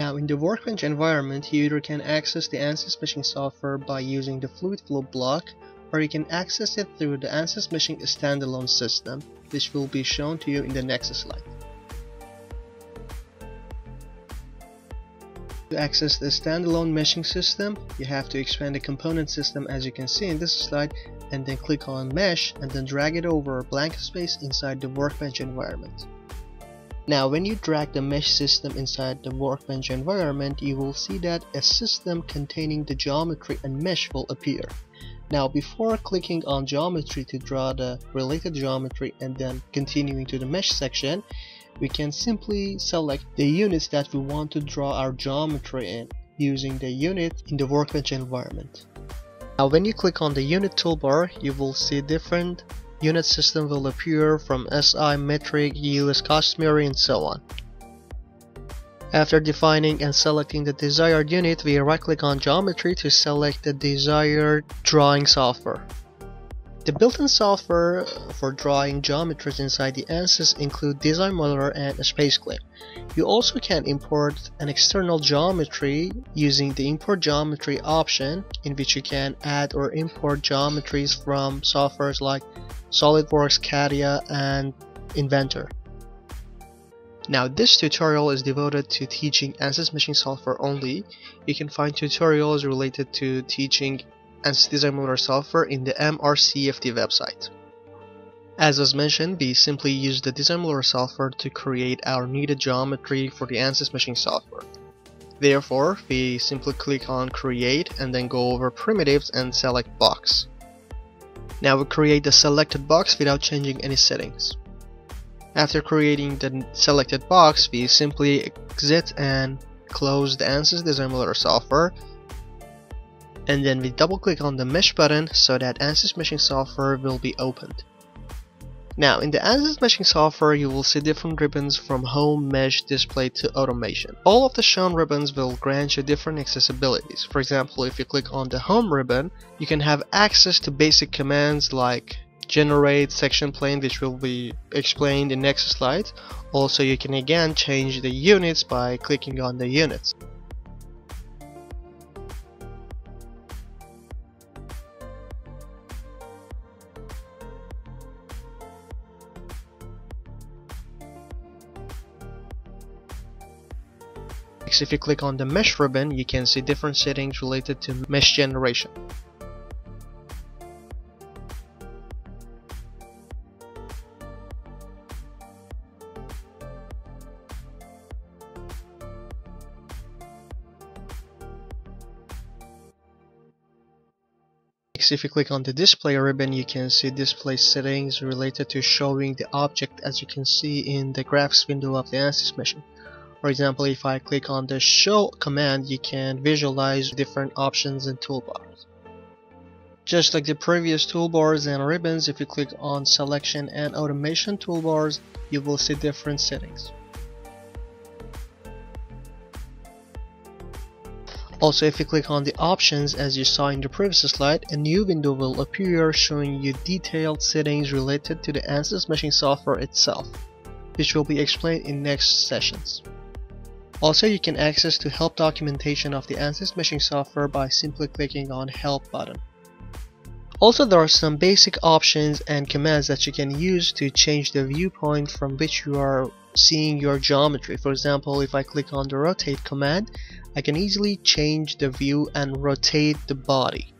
Now in the Workbench environment, you either can access the ANSYS Meshing software by using the Fluid Flow block, or you can access it through the ANSYS Meshing standalone system, which will be shown to you in the next slide. To access the standalone meshing system, you have to expand the component system as you can see in this slide and then click on mesh and then drag it over a blank space inside the workbench environment. Now when you drag the mesh system inside the workbench environment, you will see that a system containing the geometry and mesh will appear. Now before clicking on geometry to draw the related geometry and then continuing to the mesh section, we can simply select the units that we want to draw our geometry in using the unit in the workbench environment. Now when you click on the unit toolbar, you will see different unit system will appear from SI, metric, US customary and so on. After defining and selecting the desired unit, we right click on geometry to select the desired drawing software. The built-in software for drawing geometries inside the ANSYS include Design Modeler and SpaceClaim. You also can import an external geometry using the Import Geometry option in which you can add or import geometries from softwares like SolidWorks, CATIA, and Inventor. Now this tutorial is devoted to teaching ANSYS Meshing software only. You can find tutorials related to teaching and Design Modeler software in the MRCFD website. As was mentioned, we simply use the Modeler software to create our needed geometry for the ANSYS Meshing software. Therefore, we simply click on Create and then go over Primitives and select Box. Now we create the selected box without changing any settings. After creating the selected box, we simply exit and close the ANSYS Design Modeler software and then we double click on the mesh button so that ANSYS meshing software will be opened. Now in the ANSYS meshing software you will see different ribbons from home, mesh, display to automation. All of the shown ribbons will grant you different accessibilities. For example if you click on the home ribbon you can have access to basic commands like generate section plane which will be explained in next slide. Also you can again change the units by clicking on the units. If you click on the mesh ribbon, you can see different settings related to mesh generation. If you click on the display ribbon, you can see display settings related to showing the object as you can see in the graphics window of the ANSYS Meshing. For example, if I click on the show command, you can visualize different options and toolbars. Just like the previous toolbars and ribbons, if you click on selection and automation toolbars, you will see different settings. Also, if you click on the options as you saw in the previous slide, a new window will appear showing you detailed settings related to the ANSYS meshing software itself, which will be explained in next sessions. Also, you can access to help documentation of the ANSYS meshing software by simply clicking on help button. Also, there are some basic options and commands that you can use to change the viewpoint from which you are seeing your geometry. For example, if I click on the rotate command, I can easily change the view and rotate the body.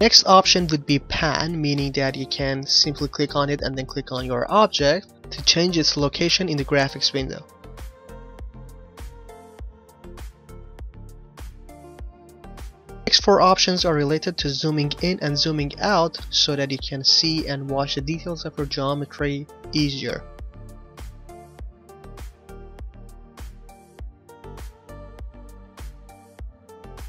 Next option would be pan, meaning that you can simply click on it and then click on your object to change its location in the graphics window. Next four options are related to zooming in and zooming out so that you can see and watch the details of your geometry easier.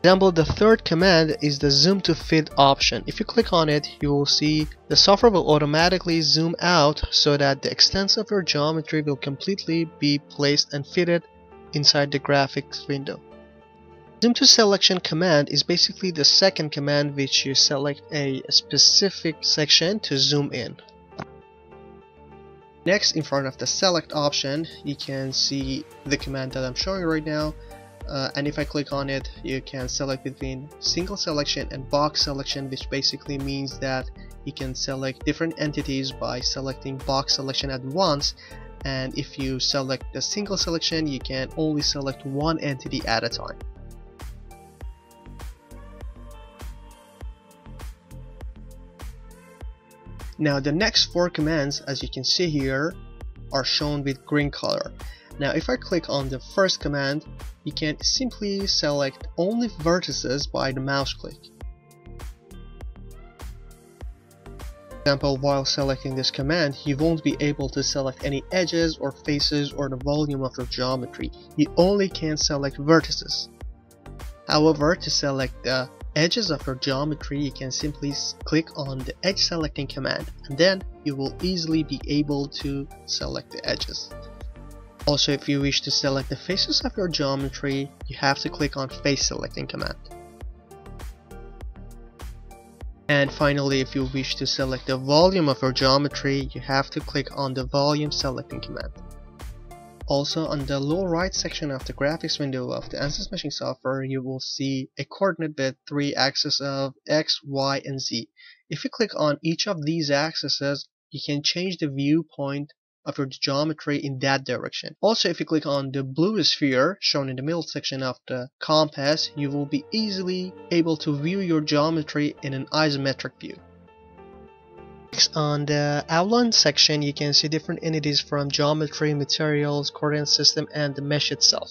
Example, the third command is the zoom to fit option. If you click on it, you will see the software will automatically zoom out so that the extents of your geometry will completely be placed and fitted inside the graphics window. Zoom to selection command is basically the second command which you select a specific section to zoom in. Next, in front of the select option, you can see the command that I'm showing right now. Uh, and if I click on it, you can select between single selection and box selection, which basically means that you can select different entities by selecting box selection at once. And if you select the single selection, you can only select one entity at a time. Now the next four commands as you can see here are shown with green color. Now if I click on the first command you can simply select only vertices by the mouse click. For example, while selecting this command, you won't be able to select any edges or faces or the volume of your geometry. You only can select vertices. However, to select the edges of your geometry you can simply click on the edge selecting command and then you will easily be able to select the edges. Also if you wish to select the faces of your geometry you have to click on face selecting command. And finally if you wish to select the volume of your geometry you have to click on the volume selecting command. Also on the lower right section of the graphics window of the Ansys meshing software you will see a coordinate with three axes of X, Y, and Z. If you click on each of these axes you can change the viewpoint of your geometry in that direction. Also if you click on the blue sphere shown in the middle section of the compass you will be easily able to view your geometry in an isometric view. Next, on the outline section, you can see different entities from geometry, materials, coordinate system, and the mesh itself.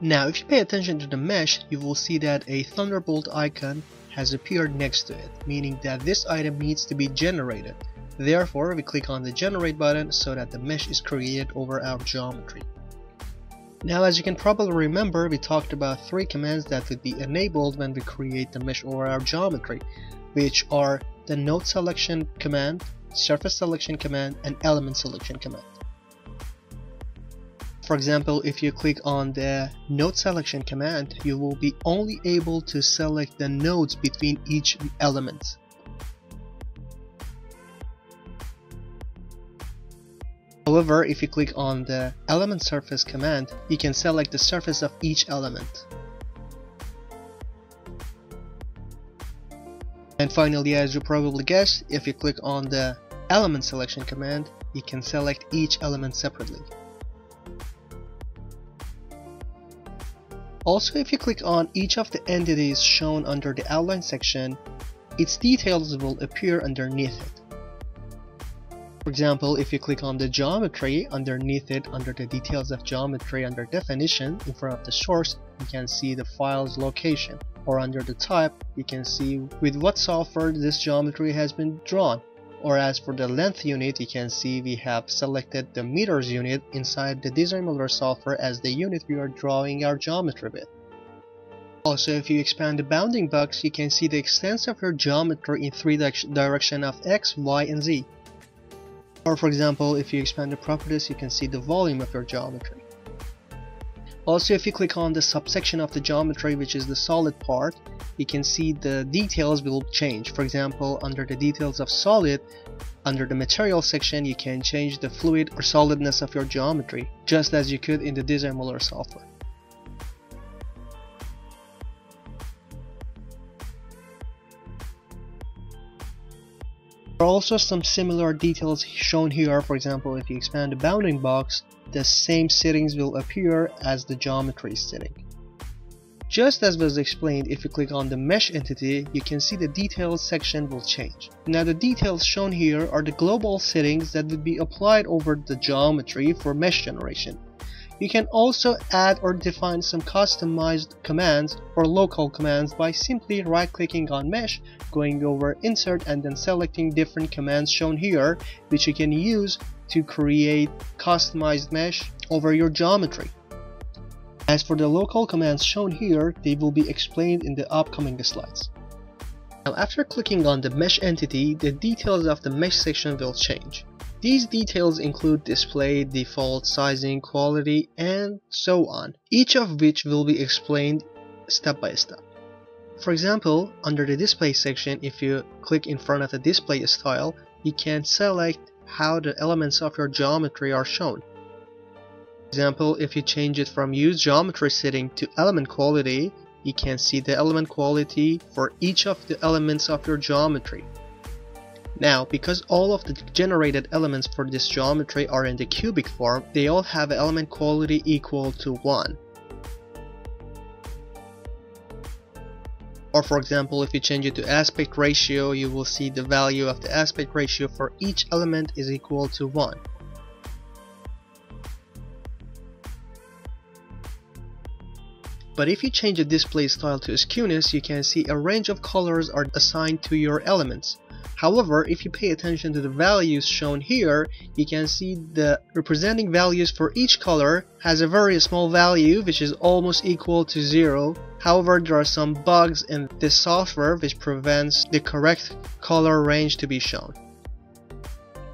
Now, if you pay attention to the mesh, you will see that a thunderbolt icon has appeared next to it, meaning that this item needs to be generated. Therefore, we click on the generate button so that the mesh is created over our geometry. Now as you can probably remember, we talked about three commands that would be enabled when we create the mesh over our geometry which are the node selection command, surface selection command, and element selection command. For example, if you click on the node selection command, you will be only able to select the nodes between each element. However, if you click on the element surface command, you can select the surface of each element. And finally, as you probably guessed, if you click on the element selection command, you can select each element separately. Also, if you click on each of the entities shown under the outline section, its details will appear underneath it. For example, if you click on the geometry underneath it under the details of geometry under definition in front of the source, you can see the file's location or under the type you can see with what software this geometry has been drawn or as for the length unit you can see we have selected the meters unit inside the design modeler software as the unit we are drawing our geometry with. Also if you expand the bounding box you can see the extent of your geometry in three direction of x, y and z. Or for example if you expand the properties you can see the volume of your geometry. Also, if you click on the subsection of the geometry, which is the solid part, you can see the details will change. For example, under the details of solid, under the material section, you can change the fluid or solidness of your geometry, just as you could in the Design Modeler software. There are also some similar details shown here, for example if you expand the bounding box, the same settings will appear as the geometry setting. Just as was explained, if you click on the mesh entity, you can see the details section will change. Now the details shown here are the global settings that would be applied over the geometry for mesh generation. You can also add or define some customized commands or local commands by simply right clicking on mesh, going over insert and then selecting different commands shown here which you can use to create customized mesh over your geometry. As for the local commands shown here, they will be explained in the upcoming slides. Now after clicking on the mesh entity, the details of the mesh section will change. These details include display, default, sizing, quality, and so on, each of which will be explained step by step. For example, under the display section, if you click in front of the display style, you can select how the elements of your geometry are shown. For example, if you change it from use geometry setting to element quality, you can see the element quality for each of the elements of your geometry. Now, because all of the generated elements for this geometry are in the cubic form, they all have element quality equal to 1. Or for example, if you change it to aspect ratio, you will see the value of the aspect ratio for each element is equal to 1. But if you change the display style to skewness, you can see a range of colors are assigned to your elements. However, if you pay attention to the values shown here, you can see the representing values for each color has a very small value which is almost equal to zero. However, there are some bugs in this software which prevents the correct color range to be shown.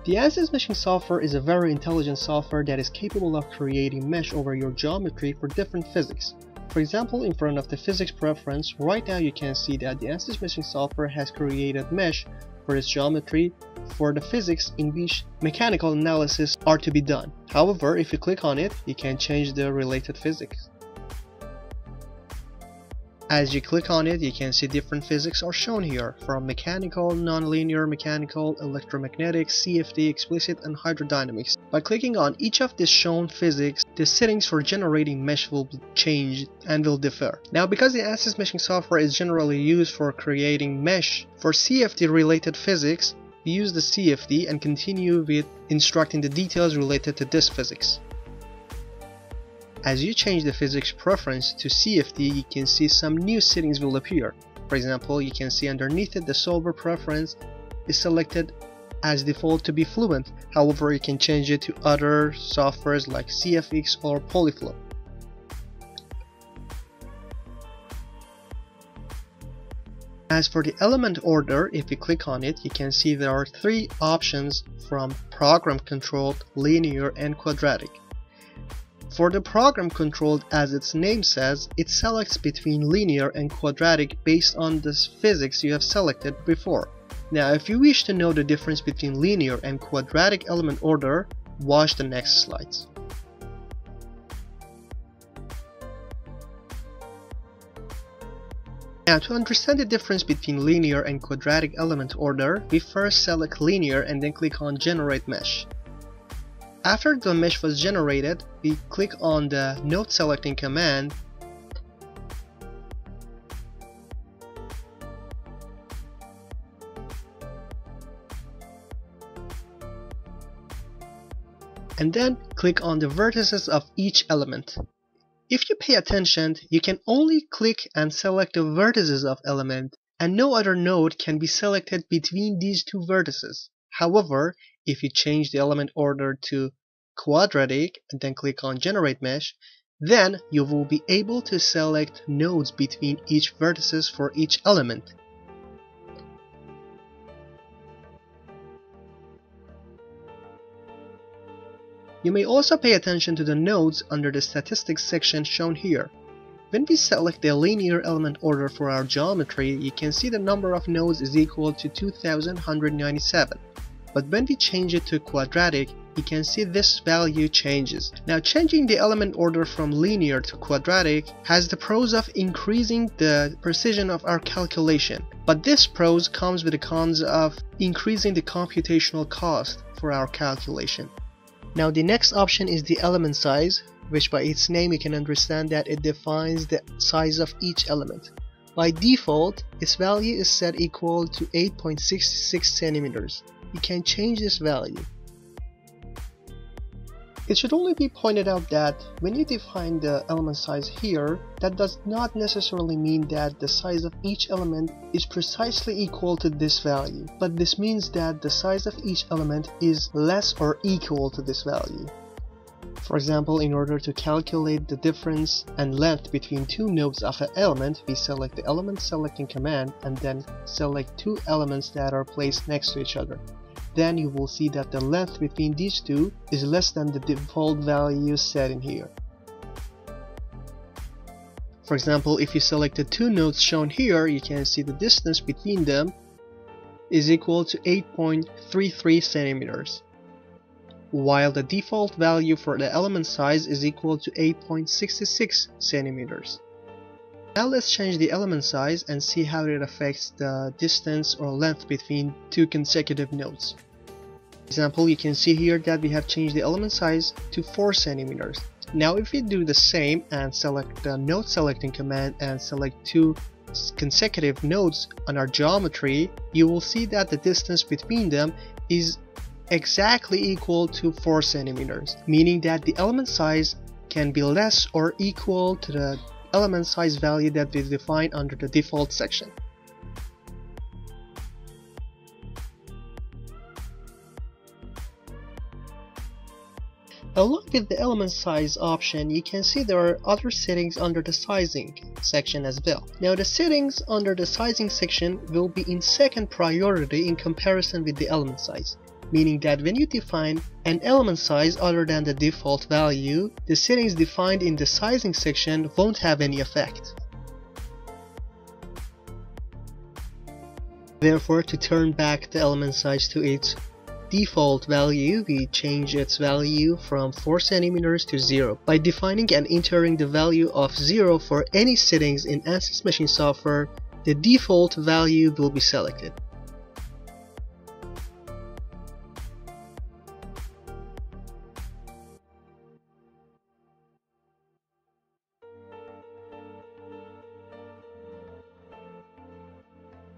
The Ansys Meshing software is a very intelligent software that is capable of creating mesh over your geometry for different physics. For example, in front of the physics preference, right now you can see that the Ansys Meshing software has created mesh for its geometry for the physics in which mechanical analysis are to be done. However, if you click on it, you can change the related physics. As you click on it, you can see different physics are shown here, from mechanical, nonlinear, mechanical, electromagnetic, CFD, explicit, and hydrodynamics. By clicking on each of these shown physics, the settings for generating mesh will be changed and will differ. Now because the Ansys meshing software is generally used for creating mesh for CFD related physics, we use the CFD and continue with instructing the details related to this physics. As you change the physics preference to CFD, you can see some new settings will appear. For example, you can see underneath it the solver preference is selected as default to be fluent. However, you can change it to other softwares like CFX or Polyflow. As for the element order, if you click on it, you can see there are three options from program controlled, linear, and quadratic. For the program controlled as its name says, it selects between linear and quadratic based on the physics you have selected before. Now if you wish to know the difference between linear and quadratic element order, watch the next slides. Now to understand the difference between linear and quadratic element order, we first select linear and then click on generate mesh. After the mesh was generated, we click on the node selecting command and then click on the vertices of each element. If you pay attention, you can only click and select the vertices of element and no other node can be selected between these two vertices. However, if you change the element order to quadratic and then click on generate mesh, then you will be able to select nodes between each vertices for each element. You may also pay attention to the nodes under the statistics section shown here. When we select the linear element order for our geometry, you can see the number of nodes is equal to 2197. But when we change it to quadratic, you can see this value changes. Now changing the element order from linear to quadratic has the pros of increasing the precision of our calculation. But this pros comes with the cons of increasing the computational cost for our calculation. Now the next option is the element size, which by its name you can understand that it defines the size of each element. By default, its value is set equal to 8.66 centimeters. You can change this value. It should only be pointed out that when you define the element size here, that does not necessarily mean that the size of each element is precisely equal to this value, but this means that the size of each element is less or equal to this value. For example, in order to calculate the difference and length between two nodes of an element, we select the element selecting command and then select two elements that are placed next to each other. Then you will see that the length between these two is less than the default value set in here. For example, if you select the two nodes shown here, you can see the distance between them is equal to 8.33 centimeters, while the default value for the element size is equal to 8.66 centimeters. Now let's change the element size and see how it affects the distance or length between two consecutive nodes. For example, you can see here that we have changed the element size to 4 centimeters. Now if we do the same and select the node selecting command and select two consecutive nodes on our geometry, you will see that the distance between them is exactly equal to 4 centimeters, meaning that the element size can be less or equal to the element size value that we define under the default section. Along with the element size option, you can see there are other settings under the sizing section as well. Now the settings under the sizing section will be in second priority in comparison with the element size meaning that when you define an element size other than the default value, the settings defined in the sizing section won't have any effect. Therefore, to turn back the element size to its default value, we change its value from 4 cm to 0. By defining and entering the value of 0 for any settings in ANSYS Meshing software, the default value will be selected.